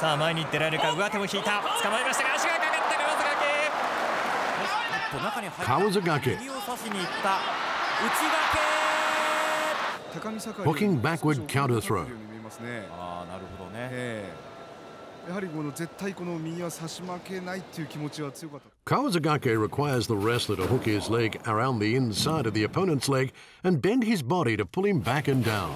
さあ前に出られるか上手も引いた捕まえましたが足がかかった川崎中に入った Kawasaki 右を差しに行った内掛け Hooking backward counter throw. ああなるほどね、えーやはりこの絶対この右は差し負けないっていう気持ちは強かった Kawasaki requires the wrestler to hook his leg around the inside of the opponent's leg and bend his body to pull him back and down.